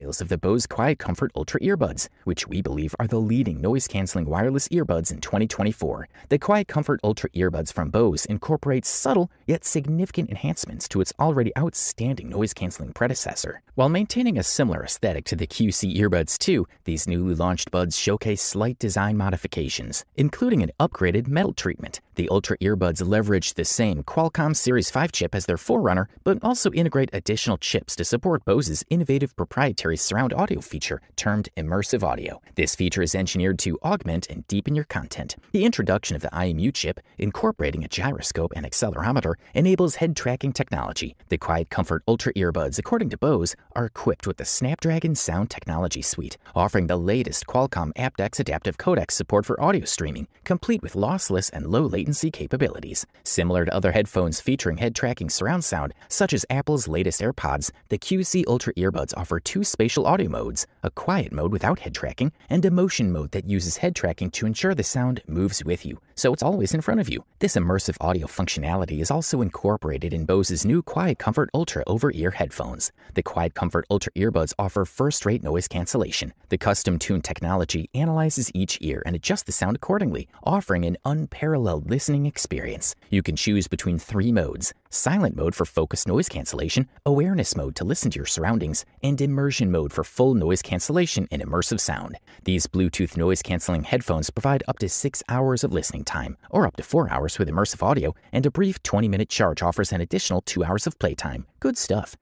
Sales of the Bose Quiet Comfort Ultra earbuds, which we believe are the leading noise canceling wireless earbuds in 2024. The Quiet Comfort Ultra earbuds from Bose incorporate subtle yet significant enhancements to its already outstanding noise canceling predecessor. While maintaining a similar aesthetic to the QC earbuds 2, these newly launched buds showcase slight design modifications, including an upgraded metal treatment. The Ultra earbuds leverage the same Qualcomm Series 5 chip as their forerunner, but also integrate additional chips to support Bose's innovative proprietary surround audio feature termed immersive audio. This feature is engineered to augment and deepen your content. The introduction of the IMU chip, incorporating a gyroscope and accelerometer, enables head tracking technology. The Quiet Comfort Ultra earbuds, according to Bose, are equipped with the Snapdragon Sound Technology Suite, offering the latest Qualcomm aptX adaptive codec support for audio streaming, complete with lossless and low latency capabilities. Similar to other headphones featuring head tracking surround sound, such as Apple's latest AirPods, the QC Ultra earbuds offer two spatial audio modes a quiet mode without head tracking, and a motion mode that uses head tracking to ensure the sound moves with you, so it's always in front of you. This immersive audio functionality is also incorporated in Bose's new Quiet Comfort Ultra over ear headphones. The Quiet Comfort Ultra earbuds offer first rate noise cancellation. The custom tuned technology analyzes each ear and adjusts the sound accordingly, offering an unparalleled listening experience. You can choose between three modes silent mode for focused noise cancellation, awareness mode to listen to your surroundings, and immersion mode for full noise cancellation and immersive sound. These Bluetooth noise canceling headphones provide up to six hours of listening time, or up to four hours with immersive audio, and a brief 20 minute charge offers an additional two hours of playtime. Good stuff.